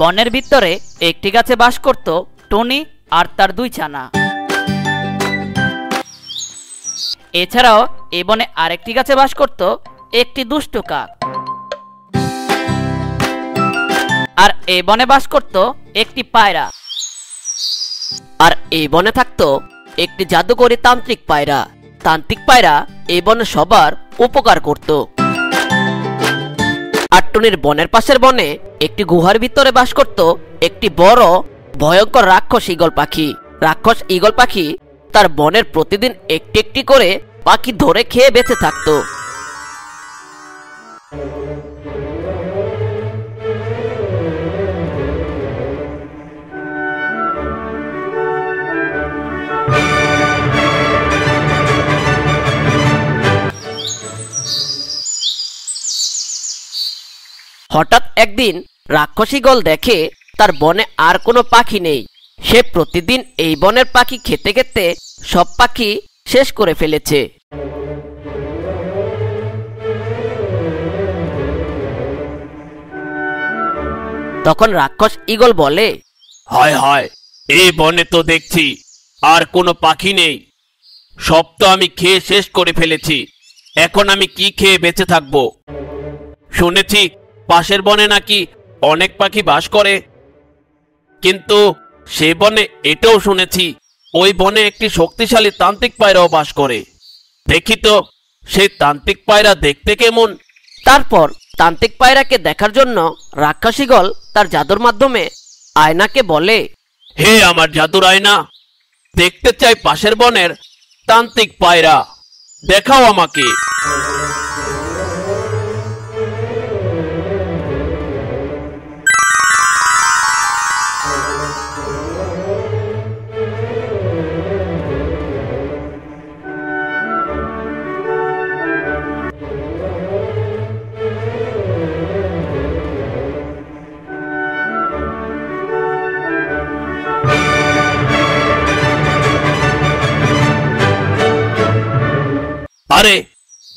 বনের ভিতরে একটি গাছে বাস করত টনি আর তার দুই ছানা। এছাড়াও এই বনে আরেকটি গাছে বাস করত একটি দুষ্ট কাক। আর এই বনে বাস করত একটি পায়রা। আর এই বনে থাকতো একটি জাদুকরী তান্ত্রিক পায়রা। তান্ত্রিক পায়রা এই বনে সবার উপকার করত। আর বনের পাশের বনে একটি গুহার ভিতরে বাস করত একটি বড়, ভয়ঙ্কর রাক্ষস ইগল পাখি। রাক্ষস ইগল পাখি তার বনের প্রতিদিন একটি একটি করে পাখি ধরে খেয়ে বেঁচে থাকতো। হঠাৎ একদিন রাক্ষসী গল দেখে তার বনে আর কোনো পাখি নেই। সে প্রতিদিন এই বনের পাখি খেতে খেতে সব পাখি শেষ করে ফেলেছে। তখন রাক্ষস ঈগল বলে, হায় হায়, এই বনে তো দেখছি আর কোনো পাখি নেই। সব তো আমি খেয়ে শেষ করে ফেলেছি। এখন আমি কি খেয়ে বেঁচে থাকব? শুনেছি পাশের বনে নাকি অনেক পাখি বাস করে। কিন্তু সে বনে এটাও শুনেছি ওই বনে একটি শক্তিশালী তান্ত্রিক পায়রাও বাস করে। দেখি তো সেই তান্ত্রিক পায়রা দেখতে কেমন? তারপর তান্ত্রিক পায়রাকে দেখার জন্য রাক্ষসীগল তার জাদুর মাধ্যমে আয়নাকে বলে হে আমার জাদুর আয়না দেখতে চাই পাশের বনের তান্ত্রিক পায়রা। দেখাও আমাকে।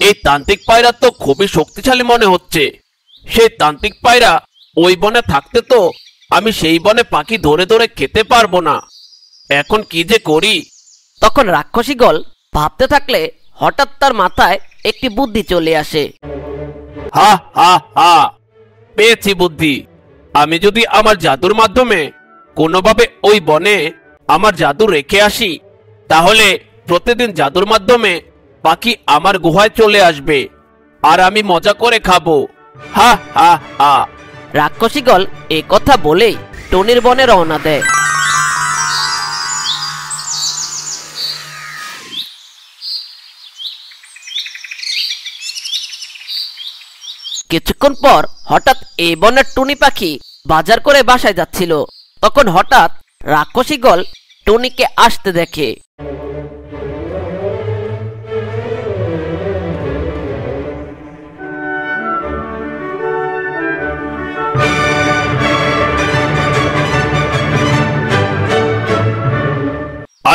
এই তান্ত্রিক পায়রা তো খুবই শক্তিশালী মনে হচ্ছে। সেই তান্ত্রিক পায়রা ওই বনে থাকতে তো আমি সেই বনে পাখি ধরে ধরে খেতে পারব না। এখন কি যে করি? তখন রাক্ষসীগল ভাবতে থাকলে হঠাৎ তার মাথায় একটি বুদ্ধি চলে আসে। হা হা হা পেয়েছি বুদ্ধি। আমি যদি আমার জাদুর মাধ্যমে কোনোভাবে ওই বনে আমার জাদু রেখে আসি তাহলে প্রতিদিন জাদুর মাধ্যমে পাখি আমার গুহায় চলে আসবে। আর আমি মজা করে খাব। হা হা হা। রাক্ষসীগল এ কথা বলেই টনির বনে রওনা দেয়। কিছুক্ষণ পর হঠাৎ এই বনের টুনি পাখি বাজার করে বাসায় যাচ্ছিল। তখন হঠাৎ রাক্ষসীগল টুনিকে আসতে দেখে।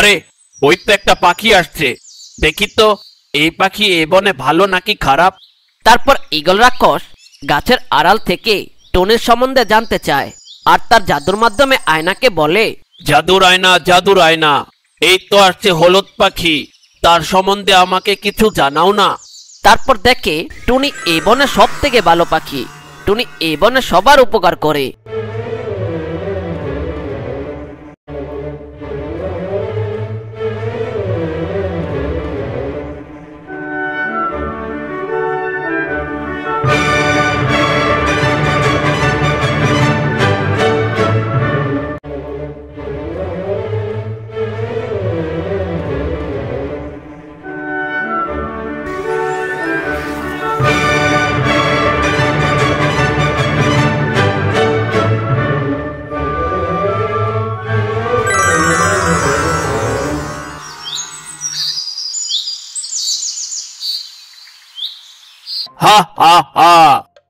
আরে ওই তো একটা পাখি আসছে। দেখি তো এই পাখি এ বনে ভালো নাকি খারাপ? তারপর ঈগল রাক্ষস গাছের আড়াল থেকে টনির সম্বন্ধে জানতে চায় আর তার জাদুর মাধ্যমে আয়নাকে বলে জাদুর আয়না জাদুর আয়না এই তো আসছে হলুদ পাখি। তার সম্বন্ধে আমাকে কিছু জানাও না। তারপর দেখে টুনি এই বনে সব থেকে ভালো পাখি। টুনি এ বনে সবার উপকার করে।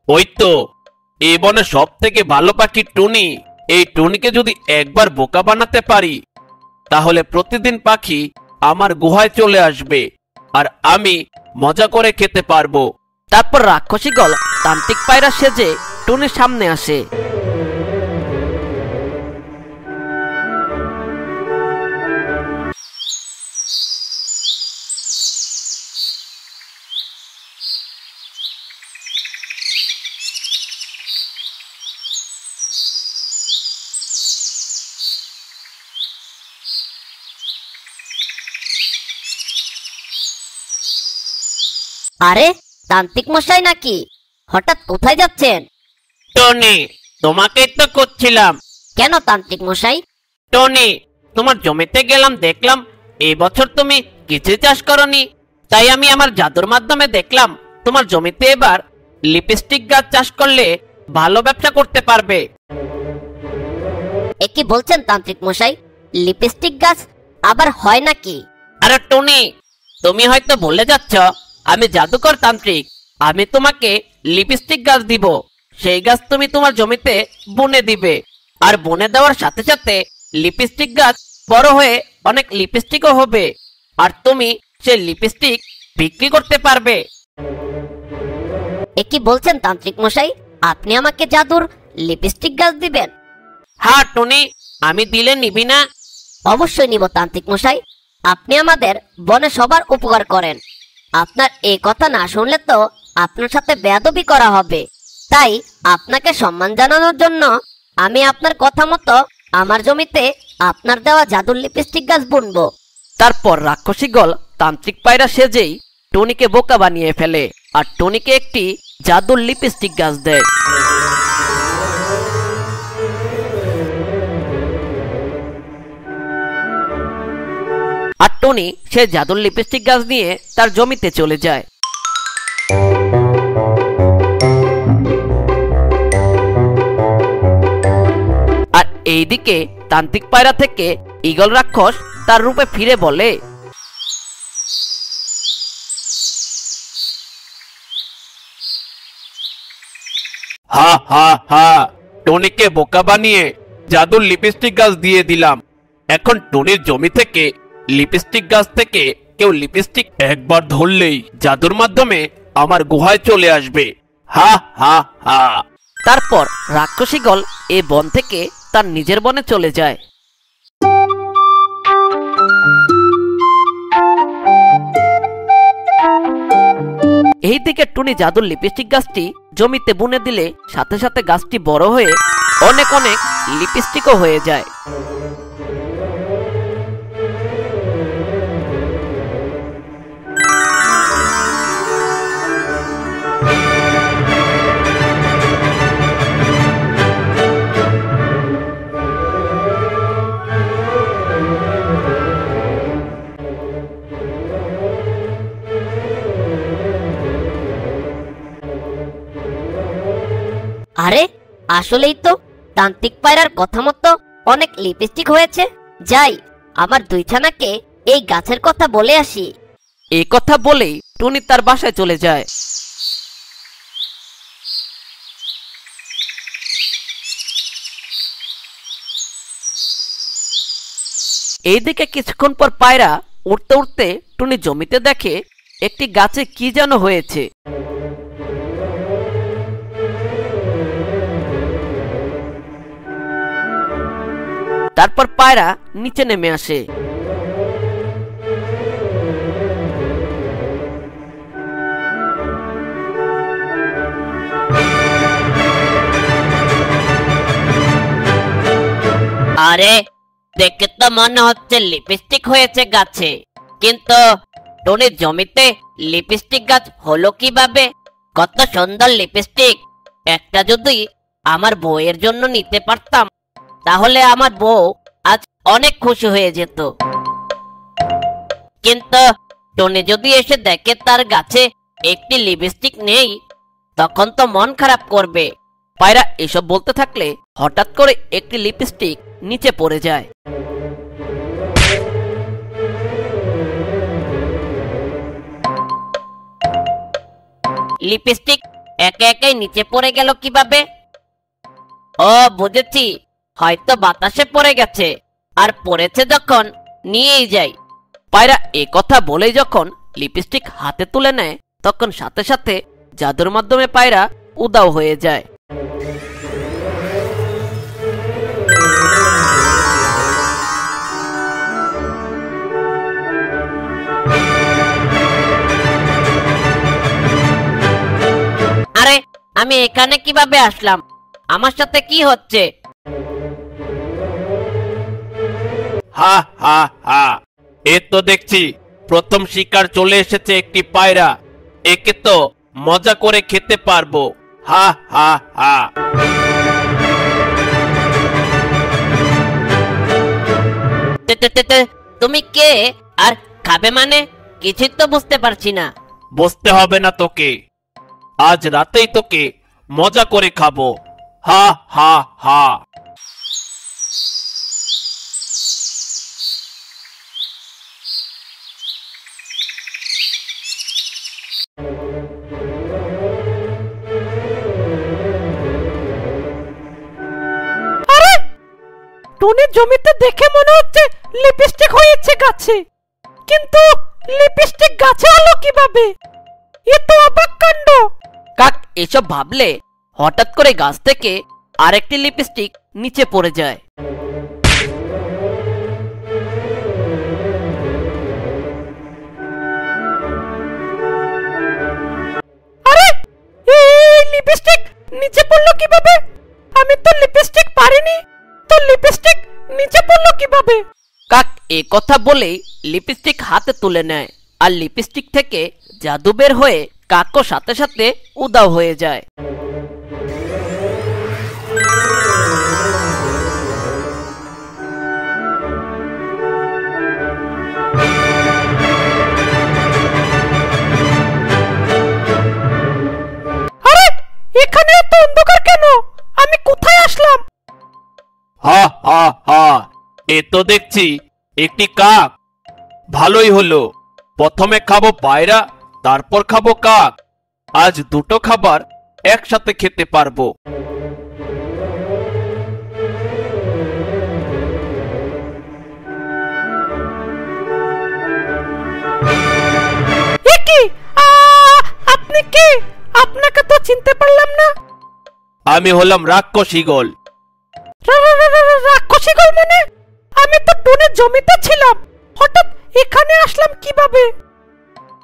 ওই তো, এ বনে সব থেকে ভালো পাখি টুনি। এই টুনিকে যদি একবার বোকা বানাতে পারি, তাহলে প্রতিদিন পাখি আমার গুহায় চলে আসবে, আর আমি মজা করে খেতে পারব। তারপর রাক্ষসী গল তান্ত্রিক পায়রা সেজে টুনির সামনে আসে। আরে তান্ত্রিক মশাই নাকি? হঠাৎ কোথায় যাচ্ছেন? টনি তোমাকে তো করছিলাম কেন তান্ত্রিক মশাই? টনি তোমার জমিতে গেলাম দেখলাম এই বছর তুমি কিছু চাষ করনি? তাই আমি আমার জাদুর মাধ্যমে দেখলাম তোমার জমিতে এবার লিপস্টিক গাছ চাষ করলে ভালো ব্যবসা করতে পারবে। এ কি বলছেন তান্ত্রিক মশাই? লিপস্টিক গাছ আবার হয় নাকি? আরে টনি তুমি হয়তো বলে যাচ্ছ আমি জাদুকর তান্ত্রিক। আমি তোমাকে লিপস্টিক গাছ দিব। সেই গাছ তুমি তোমার জমিতে বুনে দিবে। আর বুনে দেওয়ার সাথে সাথে লিপস্টিক গাছ বড় হয়ে অনেক লিপস্টিকও হবে। আর তুমি সেই লিপস্টিক বিক্রি করতে পারবে। এ কি বলছেন তান্ত্রিক মশাই? আপনি আমাকে জাদুর লিপস্টিক গাছ দিবেন। হ্যাঁ টনি আমি দিলে নিবি না। অবশ্যই নিব তান্ত্রিক মশাই। আপনি আমাদের বনে সবার উপকার করেন। আপনার এই কথা না শুনলে তো আপনার সাথে বেয়াদবি করা হবে। তাই আপনাকে সম্মান জানানোর জন্য আমি আপনার কথা মতো আমার জমিতে আপনার দেওয়া জাদুর লিপস্টিক গাছ বুনব। তারপর রাক্ষসী গল তান্ত্রিক পায়রা সেজেই টনিকে বোকা বানিয়ে ফেলে, আর টনিকে একটি জাদুর লিপস্টিক গাছ দেয়। আর টনি সে জাদুর লিপস্টিক গাছ নিয়ে তার জমিতে চলে যায়। আর এইদিকে তান্ত্রিক পায়রা থেকে ঈগল রাক্ষস তার রূপে ফিরে বলে, হা হা হা, টনিকে বোকা বানিয়ে জাদুর লিপস্টিক গাছ দিয়ে দিলাম। এখন টনির জমি থেকে লিপস্টিক গাছ থেকে কেউ লিপস্টিক একবার ধরলেই জাদুর মাধ্যমে আমার গুহায় চলে আসবে। হা হা হা। তারপর রাক্ষসী গল এ বন থেকে তার নিজের বনে চলে যায়। এই দিকে টুনি জাদুর লিপস্টিক গাছটি জমিতে বুনে দিলে সাথে সাথে গাছটি বড় হয়ে অনেক অনেক লিপস্টিকও হয়ে যায়। আরে, আসলেই তো। তান্ত্রিক পায়রার কথা মতো অনেক লিপস্টিক হয়েছে। যাই, আমার দুই ছানাকে এই গাছের কথা বলে আসি। এই কথা বলেই টুনি তার বাসায় চলে যায়। এইদিকে কিছুক্ষণ পর পায়রা উঠতে উঠতে টুনি জমিতে দেখে একটি গাছে কি যেন হয়েছে। তারপর পায়রা নিচে নেমে আসে। আরে, দেখে তো মনে হচ্ছে লিপস্টিক হয়েছে গাছে। কিন্তু টনির জমিতে লিপস্টিক গাছ হলো কীভাবে? কত সুন্দর লিপস্টিক। একটা যদি আমার বইয়ের জন্য নিতে পারতাম। তাহলে আমার বউ আজ অনেক খুশি হয়ে যেত। কিন্তু টনি যদি এসে দেখে তার গাছে একটি লিপস্টিক নেই, তখন তো মন খারাপ করবে। পায়রা, এসব বলতে থাকলে হঠাৎ করে একটি লিপস্টিক নিচে পড়ে যায়। লিপস্টিক একে একে নিচে পড়ে গেল কীভাবে? ও, বুঝেছি। হয়তো বাতাসে পড়ে গেছে। আর পড়েছে যখন, নিয়েই যাই। পায়রা এ কথা বলেই যখন লিপস্টিক হাতে তুলে নেয়, তখন সাথে সাথে জাদুর মাধ্যমে পায়রা উদাও হয়ে যায়। আরে, আমি এখানে কীভাবে আসলাম? আমার সাথে কি হচ্ছে? হা হা হা। এ তো দেখছি প্রথম শিকার চলে এসেছে একটি পায়রা। একে তো মজা করে খেতে পারব। হা হা হা। তুমি কে? আর খাবে মানে? কিছুই তো বুঝতে পারছি না। বসতে হবে না তোকে। আজ রাতেই তোকে মজা করে খাব। হা হা হা। টনির জমিতে দেখে মনে হচ্ছে লিপস্টিক হয়েছে গাছে। কিন্তু লিপস্টিক গাছে হলো কীভাবে? এ তো অবাক কাণ্ড। কাক এসব ভাবলে হঠাৎ করে গাছ থেকে আরেকটি লিপস্টিক নিচে পড়ে যায়। আরে এই লিপস্টিক নিচে পড়ল কীভাবে? আমি তো লিপস্টিক পারিনি। তো লিপস্টিক নিচে পড়ল কীভাবে? কাক, এ কথা বলেই লিপস্টিক হাতে তুলে নেয়, আর লিপস্টিক থেকে জাদু বের হয়ে কাকও সাথে সাথে উদাও হয়ে যায়। এ তো দেখছি একটি কাক। ভালোই হলো। প্রথমে খাব পায়রা তারপর খাব কাক। আজ দুটো খাবার একসাথে খেতে পারব। আপনি কে? আপনাকে তো চিনতে পারলাম না। আমি হলাম রাক্ষস ঈগল রা- রা- রা- রা- রা- রাক্ষসী গল মানে? আমি তো টুনের জমিতে ছিলাম। হঠাৎ এখানে আসলাম কীভাবে?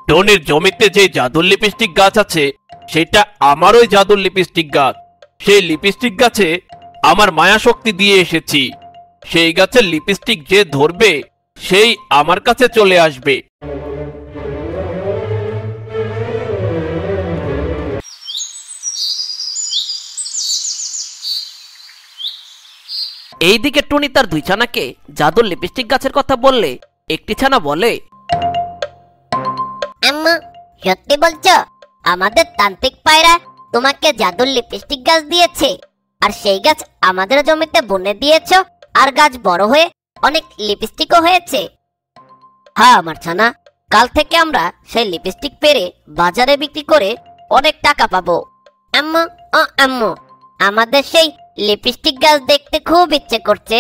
টনির জমিতে যে জাদুর লিপস্টিক গাছ আছে, সেটা আমার ওই জাদুর লিপস্টিক গাছ। সেই লিপস্টিক গাছে আমার মায়া শক্তি দিয়ে এসেছি। সেই গাছের লিপস্টিক যে ধরবে, সেই আমার কাছে চলে আসবে। এইদিকে টুনি তার দুই ছানাকে জাদুর লিপস্টিক গাছের কথা বললে, একটি ছানা বলে, আম্মা আমাদের তান্ত্রিক পায়রা তোমাকে জাদুর লিপস্টিক গাছ দিয়েছে, আর সেই গাছ আমাদের জমিতে বনে দিয়েছ, আর গাছ বড় হয়ে অনেক লিপস্টিকও হয়েছে। হ্যাঁ আমার ছানা, কাল থেকে আমরা সেই লিপস্টিক পেরে বাজারে বিক্রি করে অনেক টাকা পাবো। আম্মু, ও আম্মু, আমাদের সেই লিপস্টিক গাছ দেখতে খুব ইচ্ছে করছে।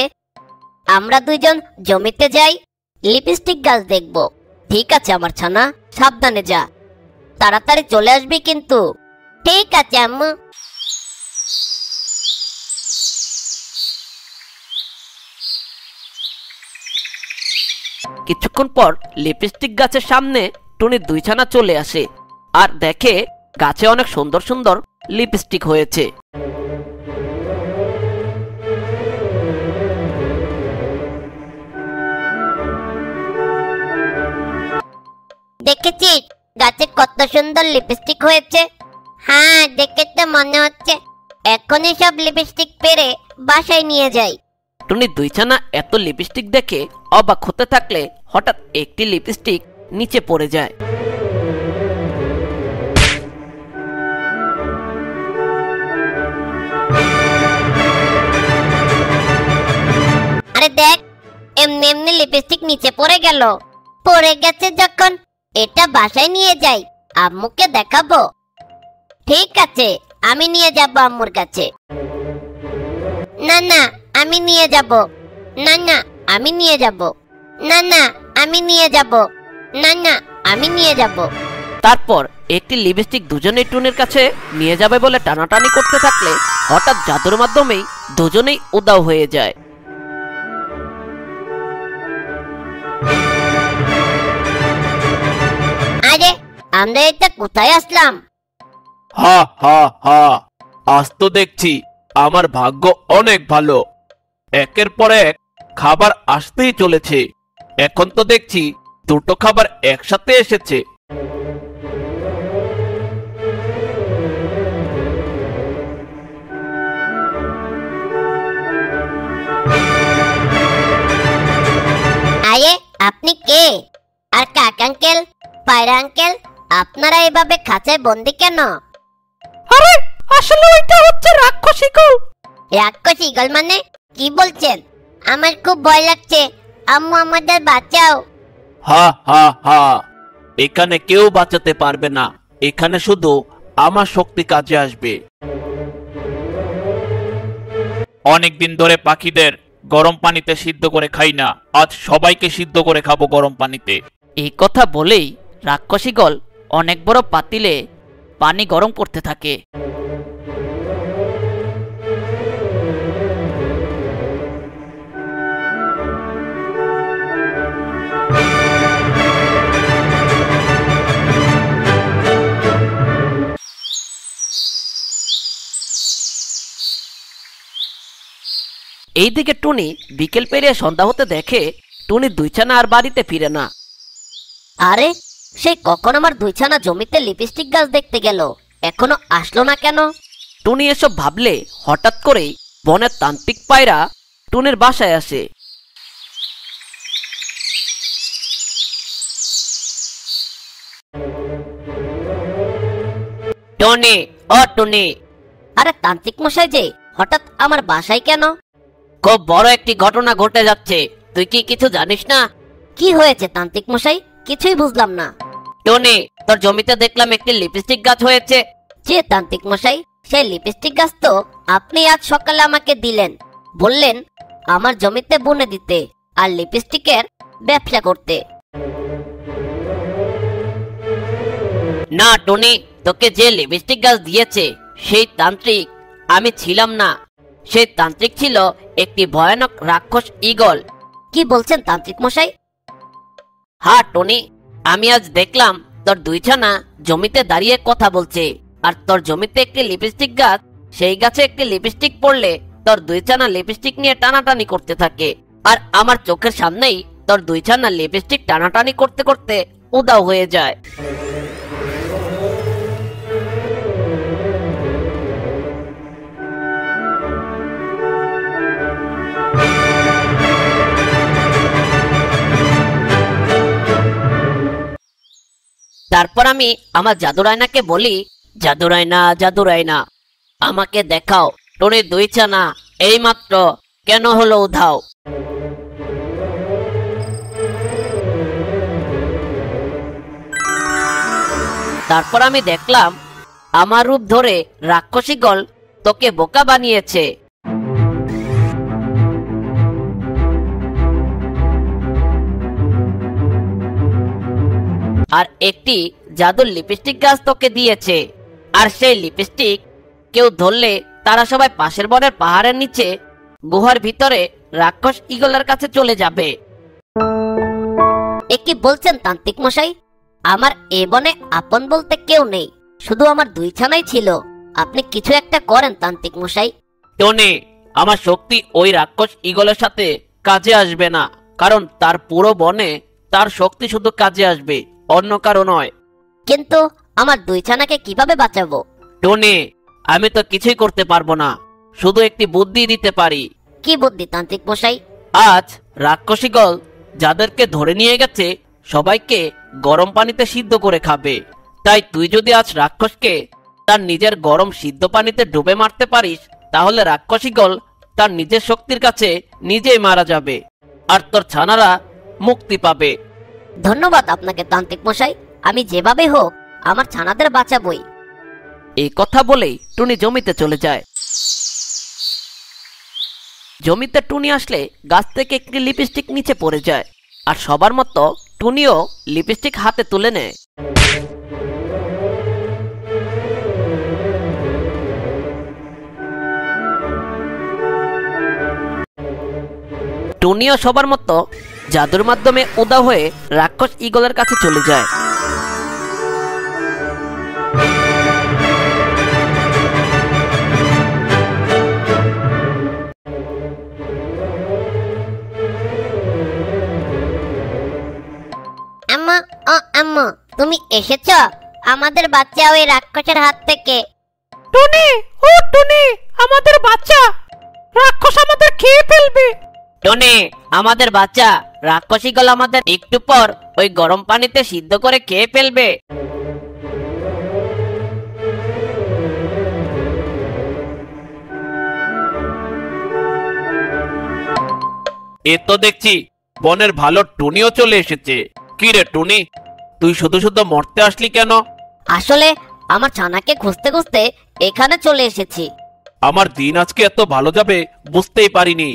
আমরা দুইজন জমিতে যাই, লিপস্টিক গাছ দেখব। ঠিক আছে আমার ছানা, সাবধানে যা। তাড়াতাড়ি চলে আসবি কিন্তু। ঠিক আছে, আম্মু। কিছুক্ষণ পর লিপস্টিক গাছের সামনে টুনির দুই ছানা চলে আসে আর দেখে গাছে অনেক সুন্দর সুন্দর লিপস্টিক হয়েছে। দেখেছিস? গাছে কত সুন্দর লিপস্টিক হয়েছে। হ্যাঁ দেখে তো মনে হচ্ছে। এখনই সব লিপস্টিক পেরে বাসায় নিয়ে যাই। টুনির দুই ছানা এত লিপস্টিক দেখে অবাক হতে থাকলে হঠাৎ একটি লিপস্টিক নিচে পড়ে যায়। আরে দেখ এমনি এমনি লিপস্টিক নিচে পড়ে গেল। পড়ে গেছে যখন। এটা বাসায় নিয়ে যাই, আম্মুকে দেখাবো। ঠিক আছে, আমি নিয়ে যাব আম্মুর কাছে। না না, আমি নিয়ে যাব। না না, আমি নিয়ে যাব। না না, আমি নিয়ে যাব। না না, আমি নিয়ে যাব। তারপর একটি লিপস্টিক দুজনেই টুনির কাছে নিয়ে যাবে বলে টানাটানি করতে থাকলে হঠাৎ জাদুর মাধ্যমেই দুজনেই উদাও হয়ে যায়। আমরা এটা কোথায় আসলাম? হা হা হা। আজ তো দেখছি আমার ভাগ্য অনেক ভালো। একের পর এক খাবার আসতেই চলেছে। এখন তো দেখছি দুটো খাবার একসাথে এসেছে। আরে আপনি কে? আর কাক আঙ্কেল পায়রা আঙ্কেল আপনারা এভাবে খাঁচায় বন্দি কেন? আরে আসলে ওইটা হচ্ছে রাক্ষস ইগল রাক্ষস ইগল মানে কি বলছেন? আমার খুব ভয় লাগছে। আম্মু আমাদের বাঁচাও। হা হা হা। এখানে কেউ বাঁচাতে পারবে না। এখানে শুধু আমার শক্তি কাজে আসবে। অনেকদিন ধরে পাখিদের গরম পানিতে সিদ্ধ করে খাই না। আজ সবাইকে সিদ্ধ করে খাব গরম পানিতে। এই কথা বলেই রাক্ষস ইগল অনেক বড় পাতিলে পানি গরম করতে থাকে। এইদিকে টুনি বিকেল পেরিয়ে সন্ধ্যা হতে দেখে টুনি দুইছানা আর বাড়িতে ফিরে না। আরে সেই কখন আমার দুইছানা জমিতে লিপস্টিক গাছ দেখতে গেল? এখনও আসলো না কেন? টুনি এসব ভাবলে হঠাৎ করেই বনের তান্ত্রিক পায়রা টুনির বাসায় আসে। টনি ও টনি। আরে তান্ত্রিক মশাই যে হঠাৎ আমার বাসায় কেন? খুব বড় একটি ঘটনা ঘটে যাচ্ছে। তুই কি কিছু জানিস না? কি হয়েছে তান্ত্রিক মশাই? কিছুই বুঝলাম না। টনি তোর জমিতে দেখলাম একটি লিপস্টিক গাছ হয়েছে। যে তান্ত্রিক মশাই সেই লিপস্টিক গাছ তো আপনি আজ সকালে আমাকে দিলেন। বললেন আমার জমিতে বুনে দিতে আর লিপস্টিকের ব্যবসা করতে। না টনি তোকে যে লিপস্টিক গাছ দিয়েছে সেই তান্ত্রিক আমি ছিলাম না। সেই তান্ত্রিক ছিল একটি ভয়ানক রাক্ষস ঈগল। কি বলছেন তান্ত্রিক মশাই? হ্যাঁ টনি আমি আজ দেখলাম তোর দুইছানা জমিতে দাঁড়িয়ে কথা বলছে। আর তোর জমিতে একটি লিপস্টিক গাছ, সেই গাছে একটি লিপস্টিক পড়লে তোর দুইছানা লিপস্টিক নিয়ে টানাটানি করতে থাকে। আর আমার চোখের সামনেই তোর দুইছানা লিপস্টিক টানাটানি করতে করতে উদাও হয়ে যায়। তারপর আমি আমার জাদুরায়নাকে বলি, জাদুরায়না জাদুরায়না, আমাকে দেখাও, টনি দুই ছানা এই মাত্র কেন হলো উধাও? তারপর আমি দেখলাম, আমার রূপ ধরে রাক্ষসী গল তোকে বোকা বানিয়েছে। আর একটি জাদুর লিপস্টিক গাছ তোকে দিয়েছে। আর সেই লিপস্টিক কেউ ধরলে তারা সবাই পাশের বনের পাহাড়ের নিচে গুহার ভিতরে রাক্ষস ইগলের কাছে চলে যাবে। এ কি বলছেন তান্ত্রিক মশাই? আমার এ বনে আপন বলতে কেউ নেই শুধু আমার দুই ছানাই ছিল। আপনি কিছু একটা করেন তান্ত্রিক মশাই। টনি আমার শক্তি ওই রাক্ষস ইগলের সাথে কাজে আসবে না কারণ তার পুরো বনে তার শক্তি শুধু কাজে আসবে। অন্য কারও নয়। কিন্তু আমার দুই ছানাকে কীভাবে বাঁচাবো? টনি আমি তো কিছুই করতে পারব না। শুধু একটি বুদ্ধি দিতে পারি। কি বুদ্ধি তান্ত্রিক মশাই? আজ রাক্ষসীগল যাদেরকে ধরে নিয়ে গেছে সবাইকে গরম পানিতে সিদ্ধ করে খাবে। তাই তুই যদি আজ রাক্ষসকে তার নিজের গরম সিদ্ধ পানিতে ডুবে মারতে পারিস তাহলে রাক্ষসীগল তার নিজের শক্তির কাছে নিজেই মারা যাবে। আর তোর ছানারা মুক্তি পাবে। ধন্যবাদ আপনাকে, তান্ত্রিক মশাই। আমি যেভাবে হোক আমার ছানাদের বাঁচাবই। এই কথা বলেই টুনি জমিতে চলে যায়। জমিতে টুনি আসলে গাছ থেকে একটি লিপস্টিক নিচে পড়ে যায়। আর সবার মতো টুনিও লিপস্টিক হাতে তুলে নেয়। টুনিও সবার মতো জাদুর মাধ্যমে উদা হয়ে রাক্ষস ইগলের কাছে চলে যায়। আম্মা ও আম্মু তুমি এসেছ? আমাদের বাচ্চা ওই রাক্ষসের হাত থেকে। টুনি ও টুনি আমাদের বাচ্চা। রাক্ষস আমাদের খেয়ে ফেলবে। টনি আমাদের বাচ্চা। রাক্ষসীগল আমাদের একটু পর ওই গরম পানিতে সিদ্ধ করে খেয়ে ফেলবে। এ তো দেখছি বনের ভালো টুনিও চলে এসেছে। কি রে টুনি তুই শুধু শুধু মরতে আসলি কেন? আসলে আমার ছানাকে খুঁজতে খুঁজতে এখানে চলে এসেছি। আমার দিন আজকে এত ভালো যাবে বুঝতেই পারিনি।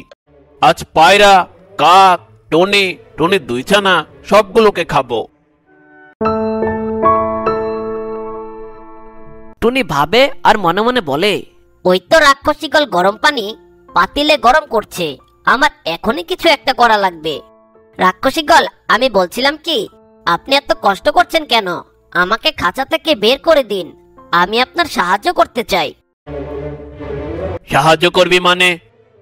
আজ পায়রা কাক টনি টনি দুই ছানা সবগুলোকে খাব। টুনি ভাবে আর মনে মনে বলে ওই তো রাক্ষসীগল গরম পানি পাতিলে গরম করছে আমার এখনই কিছু একটা করা লাগবে। রাক্ষসীগল আমি বলছিলাম কি আপনি এত কষ্ট করছেন কেন? আমাকে খাঁচা থেকে বের করে দিন আমি আপনার সাহায্য করতে চাই। সাহায্য করবি মানে?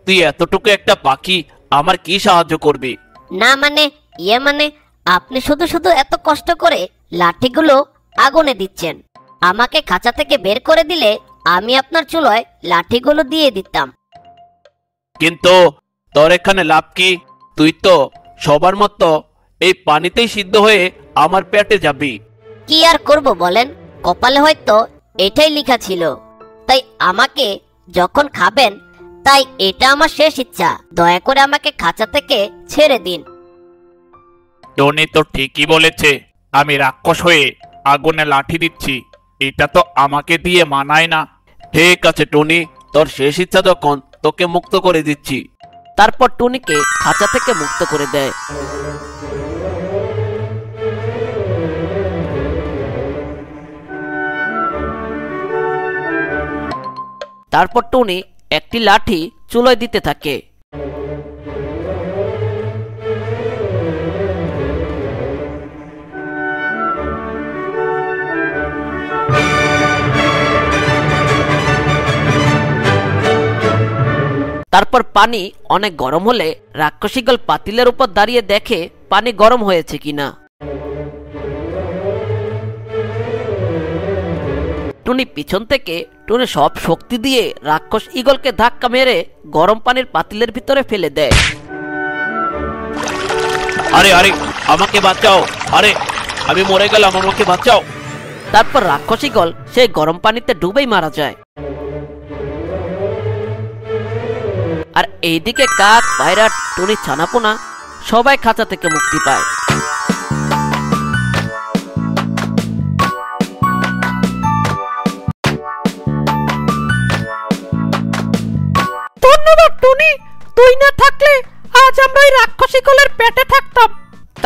তুই এতটুকু একটা পাখি আমার কি সাহায্য করবি? না মানে ইয়ে মানে আপনি শুধু শুধু এত কষ্ট করে লাঠিগুলো আগুনে দিচ্ছেন। আমাকে খাঁচা থেকে বের করে দিলে আমি আপনার চুলোয় লাঠিগুলো দিয়ে দিতাম। কিন্তু তোর এখানে লাভ কি? তুই তো সবার মতো এই পানিতেই সিদ্ধ হয়ে আমার পেটে যাবি। কি আর করব বলেন? কপালে হয়তো এটাই লেখা ছিল। তাই আমাকে যখন খাবেন তাই এটা আমার শেষ ইচ্ছা। দয়া করে আমাকে খাঁচা থেকে ছেড়ে দিন। টনি তো ঠিকই বলেছে, আমি রাক্ষস হয়ে আগুনে লাঠি দিচ্ছি। এটা তো আমাকে দিয়ে মানায় না। ঠিক আছে, টনি, তোর শেষ ইচ্ছা যখন, তোকে মুক্ত করে দিচ্ছি। তারপর টুনিকে খাঁচা থেকে মুক্ত করে দেয়। তারপর টুনি একটি লাঠি চুলোয় দিতে থাকে। তারপর পানি অনেক গরম হলে রাক্ষসীগল পাতিলের উপর দাঁড়িয়ে দেখে পানি গরম হয়েছে কিনা। টুনি পিছন থেকে টুনি সব শক্তি দিয়ে রাক্ষস ইগলকে ধাক্কা মেরে গরম পানির পাতিলের ভিতরে ফেলে দেয়। আরে আরে আমাকে বাঁচাও। আরে আমি মরে গেলাম আমাকে বাঁচাও। তারপর রাক্ষস ইগল সেই গরম পানিতে ডুবেই মারা যায়। আর এইদিকে কাক পায়রা টুনি ছানাপোনা সবাই খাঁচা থেকে মুক্তি পায়।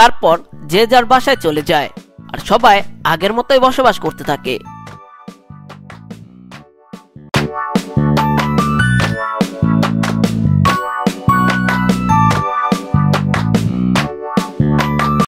তারপর যে যার বাসায় চলে যায়। আর সবাই আগের মতোই বসবাস করতে থাকে।